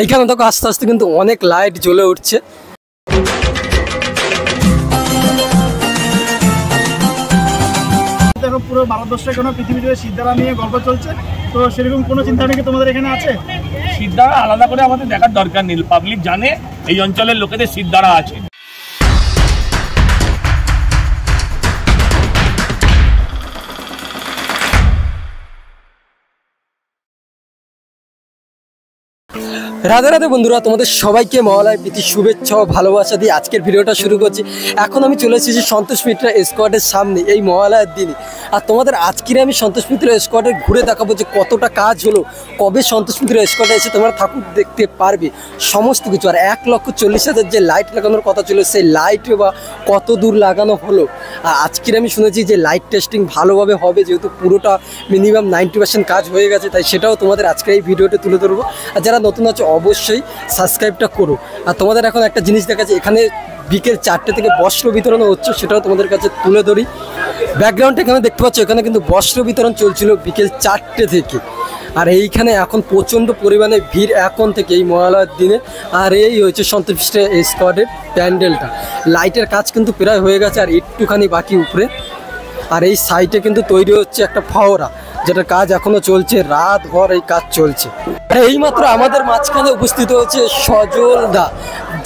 এইখানে দেখো আস্তে আস্তে কিন্তু অনেক লাইট জ্বলে উঠছে। দেখো পুরো ভারতবর্ষে কোনো পৃথিবী জুড়ে সিদ্ধারা নিয়ে গল্প চলছে। তো সেরকম কোনো চিন্তা নাকি তোমাদের এখানে আছে? সিদ্ধারা আলাদা করে আমাদের দেখার দরকার নেই। পাবলিক জানে এই অঞ্চলের লোকেদের সিদ্ধারা আছে। রাধে রাধে বন্ধুরা, তোমাদের সবাইকে মহালয় প্রীতি শুভেচ্ছা ও ভালোবাসা দিয়ে আজকের ভিডিওটা শুরু করছি। এখন আমি চলে এসেছি সন্তোষ মিত্র স্কোয়াডের সামনে এই মহালয়ের দিনে। আর তোমাদের আজকের আমি সন্তোষ মিত্র স্কোয়াডের ঘুরে দেখাবো যে কতটা কাজ হলো, কবে সন্তোষ মিত্র স্কোয়াডে এসে তোমরা ঠাকুর দেখতে পারবে, সমস্ত কিছু। আর এক লক্ষ চল্লিশ হাজার যে লাইট লাগানোর কথা ছিল, সেই লাইট বা কত দূর লাগানো হলো? আর আজকের আমি শুনেছি যে লাইট টেস্টিং ভালোভাবে হবে, যেহেতু পুরোটা মিনিমাম নাইনটি পার্সেন্ট কাজ হয়ে গেছে, তাই সেটাও তোমাদের আজকে এই ভিডিওটা তুলে ধরবো। আর যারা নতুন আছে অবশ্যই সাবস্ক্রাইবটা করো। আর তোমাদের এখন একটা জিনিস দেখা যাচ্ছে এখানে বিকেল চারটে থেকে বস্ত্র বিতরণ হচ্ছে, সেটাও তোমাদের কাছে তুলে ধরি। ব্যাকগ্রাউন্ডে এখানে দেখতে পাচ্ছ, এখানে কিন্তু বস্ত্র বিতরণ চলছিল বিকেল চারটে থেকে। আর এইখানে এখন প্রচণ্ড পরিমাণে ভিড় এখন থেকে এই মহালয়ার দিনে। আর এই হচ্ছে সন্তোষ স্কোয়াডের প্যান্ডেলটা। লাইটের কাজ কিন্তু প্রায় হয়ে গেছে, আর একটুখানি বাকি উপরে। আর এই সাইটে কিন্তু তৈরি হচ্ছে একটা ফাওরা যেটা কাজ এখনও চলছে, রাত ভর এই কাজ চলছে। আর এইমাত্র আমাদের মাঝখানে উপস্থিত হচ্ছে সজল দা।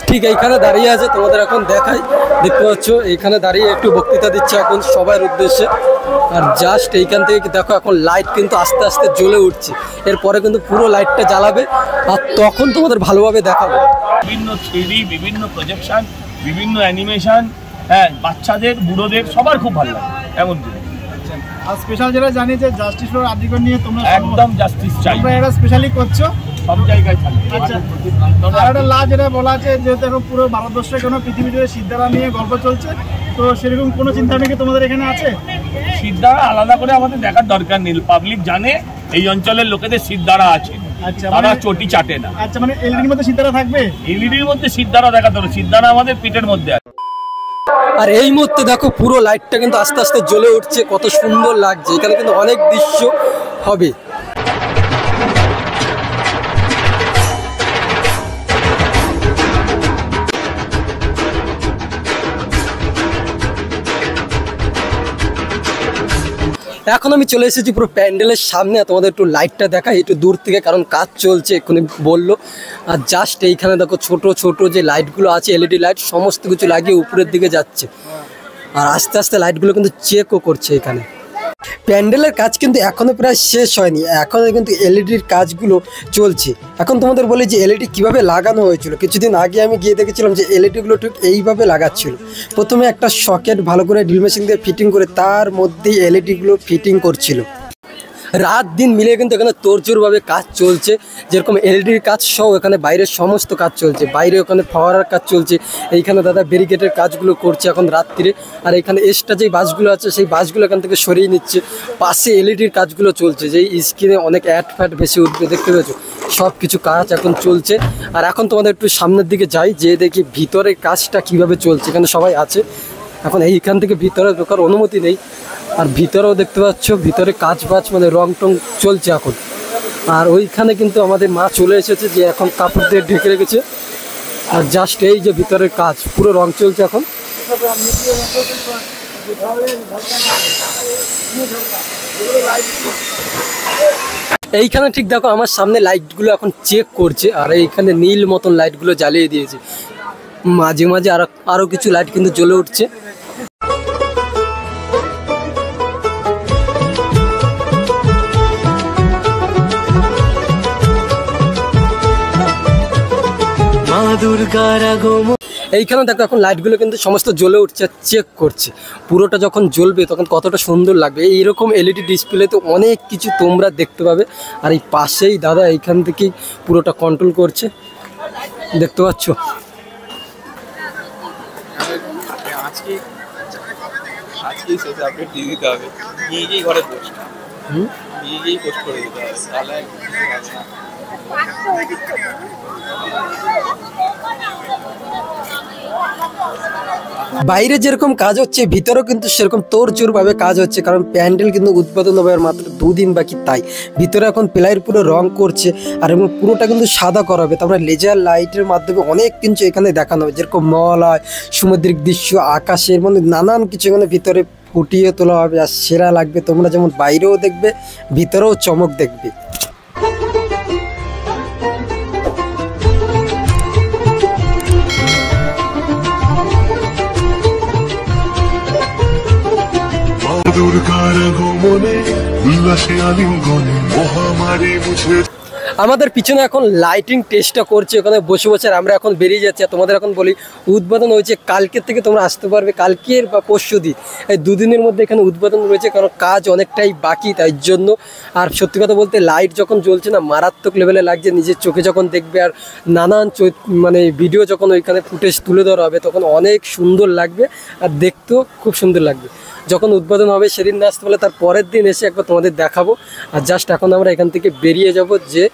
ঠিক এইখানে দাঁড়িয়ে আছে, তোমাদের এখন দেখাই। দেখতে পাচ্ছ, এইখানে দাঁড়িয়ে একটু বক্তৃতা দিচ্ছে এখন সবার উদ্দেশ্যে। আর জাস্ট এইখান থেকে দেখো, এখন লাইট কিন্তু আস্তে আস্তে জ্বলে উঠছে। এরপরে কিন্তু পুরো লাইটটা জ্বালাবে, আর তখন তোমাদের ভালোভাবে দেখাবো। বিভিন্ন থ্রিডি বিভিন্ন প্রজেকশন বিভিন্ন অ্যানিমেশন হ্যাঁ বাচ্চাদের, বুড়োদের, সবার খুব ভালো লাগে, এমন জিনিস। আর স্পেশাল যেটা জানি যে জাস্টিস ফর আর্টিকল নিয়ে তোমরা একদম জাস্টিস চাই। তোমরা এটা স্পেশালি করছ। সব জায়গায় থাকবে। আচ্ছা। আর একটা লাভ যেটা বলা আছে যেহেতু এখন পুরো ভারতবর্ষে কোনো পৃথিবী জুড়ে সিদ্ধারা নিয়ে গল্প চলছে তো সেরকম কোনো চিন্তা নাকি তোমাদের এখানে আছে? সিদ্ধারা আলাদা করে আমাদের দেখার দরকার নেই। পাবলিক জানে এই অঞ্চলের লোকেদের সিদ্ধারা আছে। আচ্ছা তারা মানে চটি চাটে না। আচ্ছা মানে এলইডির মধ্যে সিদ্ধারা থাকবে? এলইডির মধ্যে সিদ্ধারা দেখাতে হবে সিদ্ধারা আমাদের পিঠের মধ্যে আছে। আর এই মুহূর্তে দেখো পুরো লাইটটা কিন্তু আস্তে আস্তে জ্বলে উঠছে, কত সুন্দর লাগছে। এখানে কিন্তু অনেক দৃশ্য হবে। এখন আমি চলে এসেছি পুরো প্যান্ডেলের সামনে তোমাদের একটু লাইটটা দেখাই, একটু দূর থেকে, কারণ কাজ চলছে, এক্ষুনি বলল। আর জাস্ট এইখানে দেখো ছোট ছোট যে লাইটগুলো আছে এলইডি লাইট সমস্ত কিছু লাগিয়ে উপরের দিকে যাচ্ছে। আর আস্তে আস্তে লাইটগুলো কিন্তু চেকও করছে এখানে। প্যান্ডেলের কাজ কিন্তু এখনও প্রায় শেষ হয়নি। এখনও কিন্তু এলইডির কাজগুলো চলছে। এখন তোমাদের বলি যে এলইডি কীভাবে লাগানো হয়েছিল। কিছুদিন আগে আমি গিয়ে দেখেছিলাম যে এলইডিগুলো ঠিক এইভাবে লাগাচ্ছিল। প্রথমে একটা সকেট ভালো করে ড্রিল মেশিন দিয়ে ফিটিং করে তার মধ্যেই এলইডিগুলো ফিটিং করছিল। রাত দিন মিলে কিন্তু এখানে তোরজোরভাবে কাজ চলছে। যেরকম এলইডির কাজ সহ এখানে বাইরের সমস্ত কাজ চলছে। বাইরে ওখানে ফাওয়ারার কাজ চলছে। এইখানে দাদা ব্যারিকেডের কাজগুলো করছে এখন রাত্রিরে। আর এখানে এক্সট্রা যেই বাসগুলো আছে, সেই বাসগুলো এখান থেকে সরিয়ে নিচ্ছে। পাশে এলইডির কাজগুলো চলছে। যেই স্ক্রিনে অনেক অ্যাড ফ্যাট বেশি উঠবে, দেখতে পেয়েছ? সব কিছু কাজ এখন চলছে। আর এখন তোমাদের একটু সামনের দিকে যাই যে দেখি ভিতরের কাজটা কীভাবে চলছে। এখানে সবাই আছে। এখন এইখান থেকে ভিতরে ঢোকার অনুমতি নেই। আর ভিতরেও দেখতে পাচ্ছ, ভিতরে কাজ বাজ মানে রং টং চলছে এখন। আর ওইখানে কিন্তু আমাদের মা চলে এসেছে যে এখন কাপড় দিয়ে ঢেকে রেখেছে। আর জাস্ট এই যে ভিতরের কাজ, পুরো রং চলছে এখন। এইখানে ঠিক দেখো, আমার সামনে লাইটগুলো এখন চেক করছে, আর এইখানে নীল মতন লাইটগুলো জ্বালিয়ে দিয়েছে। মাঝে মাঝে আরও আরও কিছু লাইট কিন্তু জ্বলে উঠছে। দুর্গার এইখানে দেখো এখন লাইটগুলো কিন্তু সমস্ত জ্বলে উঠছে চেক করছে। পুরোটা যখন জ্বলবে তখন কতটা সুন্দর লাগবে। এইরকম এলইডি ডিসপ্লেতে অনেক কিছু তোমরা দেখতে পাবে। আর এই পাশেই দাদা এইখান থেকেই পুরোটা কন্ট্রোল করছে। দেখতে পাচ্ছ? আজকে আজকেই শেষ আপডেট দিয়ে দিতে হবে। নিয়ে ঘরে পোস্ট হুম? নিয়ে গিয়েই পোস্ট করে দিতে হবে। তাহলে বাইরে যেরকম কাজ হচ্ছে, ভিতরেও কিন্তু সেরকম তোর ভাবে কাজ হচ্ছে, কারণ প্যান্ডেল কিন্তু উদ্বোধন হবে আর মাত্র দুদিন বাকি তাই। ভিতরে এখন প্লাইয়ের পুরো রং করছে, আর এবং পুরোটা কিন্তু সাদা করা হবে। তারপরে লেজার লাইটের মাধ্যমে অনেক কিছু এখানে দেখানো হবে, যেরকম মল হয় সমুদ্রিক দৃশ্য আকাশের মানে নানান কিছু এখানে ভিতরে ফুটিয়ে তোলা হবে, আর সেরা লাগবে তোমরা যেমন বাইরেও দেখবে, ভিতরেও চমক দেখবে। আমাদের পিছনে এখন লাইটিং টেস্টটা করছে, ওখানে বসে বসে আমরা এখন বেরিয়ে যাচ্ছি। তোমাদের এখন বলি, উদ্বোধন হয়েছে কালকের থেকে তোমরা আসতে পারবে, কালকের বা পরশু দিন। এই দুদিনের মধ্যে এখানে উদ্বোধন রয়েছে, কারণ কাজ অনেকটাই বাকি, তাই জন্য। আর সত্যি কথা বলতে লাইট যখন জ্বলছে না, মারাত্মক লেভেলে লাগছে, নিজের চোখে যখন দেখবে, আর নানান মানে ভিডিও যখন ওইখানে ফুটেজ তুলে ধরা হবে, তখন অনেক সুন্দর লাগবে, আর দেখতেও খুব সুন্দর লাগবে। যখন উদ্বোধন হবে সেদিন না আসতে পারলে তার পরের দিন এসে একবার তোমাদের দেখাবো। আর জাস্ট এখন আমরা এখান থেকে বেরিয়ে যাব যে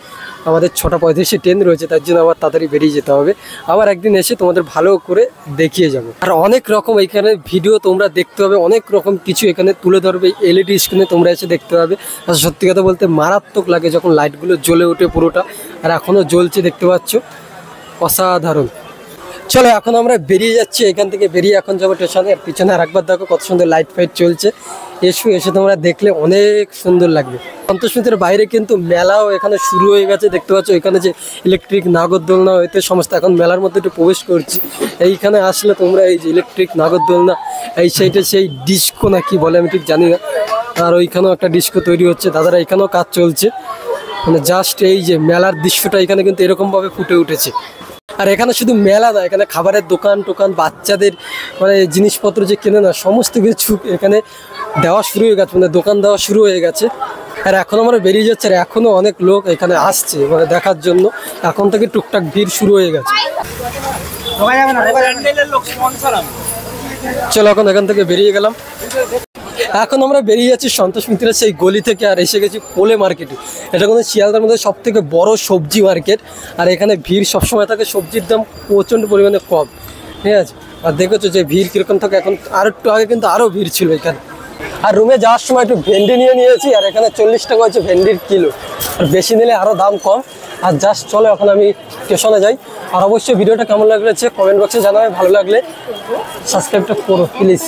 আমাদের ছটা পঁয়ত্রিশে ট্রেন রয়েছে, তার জন্য আবার তাড়াতাড়ি বেরিয়ে যেতে হবে। আবার একদিন এসে তোমাদের ভালো করে দেখিয়ে যাব। আর অনেক রকম এখানে ভিডিও তোমরা দেখতে হবে, অনেক রকম কিছু এখানে তুলে ধরবে এলইডি স্ক্রিনে তোমরা এসে দেখতে পাবে। আর সত্যি কথা বলতে মারাত্মক লাগে যখন লাইটগুলো জ্বলে ওঠে পুরোটা, আর এখনও জ্বলছে দেখতে পাচ্ছ। অসাধারণ। চলো, এখন আমরা বেরিয়ে যাচ্ছি। এখান থেকে বেরিয়ে এখন যাব স্টেশনে। আর পিছনে আর একবার দেখো কত সুন্দর লাইট ফাইট চলছে। এসো, এসে তোমরা দেখলে অনেক সুন্দর লাগবে। সন্তোষমিতের বাইরে কিন্তু মেলাও এখানে শুরু হয়ে গেছে। দেখতে পাচ্ছ, এখানে যে ইলেকট্রিক নাগরদোলনা হইতে সমস্ত এখন মেলার মধ্যে একটু প্রবেশ করছি। এইখানে আসলে তোমরা এই যে ইলেকট্রিক নাগরদোলনা, এই সাইডে সেই ডিস্কো না কি বলে, আমি ঠিক জানি না। আর ওইখানেও একটা ডিস্কো তৈরি হচ্ছে। দাদারা এখানেও কাজ চলছে। মানে জাস্ট এই যে মেলার দৃশ্যটা এখানে কিন্তু এরকমভাবে ফুটে উঠেছে। আর এখানে শুধু মেলা না এখানে খাবারের দোকান টোকান বাচ্চাদের মানে জিনিসপত্র যে কেনে না সমস্ত কিছু এখানে দেওয়া শুরু হয়ে গেছে মানে দোকান দেওয়া শুরু হয়ে গেছে। আর এখন আমরা বেরিয়ে যাচ্ছে আর এখনও অনেক লোক এখানে আসছে মানে দেখার জন্য। এখন থেকে টুকটাক ভিড় শুরু হয়ে গেছে। চলো এখন এখান থেকে বেরিয়ে গেলাম। এখন আমরা বেরিয়ে যাচ্ছি সন্তোষ মিত্রের সেই গলি থেকে আর এসে গেছি পোলে মার্কেটে। এটা কিন্তু শিয়ালদার মধ্যে সব থেকে বড় সবজি মার্কেট। আর এখানে ভিড় সবসময় থাকে, সবজির দাম প্রচণ্ড পরিমাণে কম। ঠিক আছে? আর দেখেছ যে ভিড় কীরকম থাকে? এখন আর একটু আগে কিন্তু আরও ভিড় ছিল এখানে। আর রুমে যাওয়ার সময় একটু ভেন্ডি নিয়ে নিয়েছি আর এখানে চল্লিশ টাকা হচ্ছে ভেন্ডির কিলো। আর বেশি নিলে আরও দাম কম। আর জাস্ট চলো এখন আমি স্টেশনে যাই। আর অবশ্যই ভিডিওটা কেমন লাগলেছে কমেন্ট বক্সে জানাবে ভালো লাগলে সাবস্ক্রাইবটা করো প্লিজ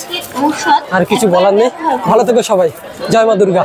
আর কিছু বলার নেই। ভালো থেকো সবাই। জয় মা দুর্গা।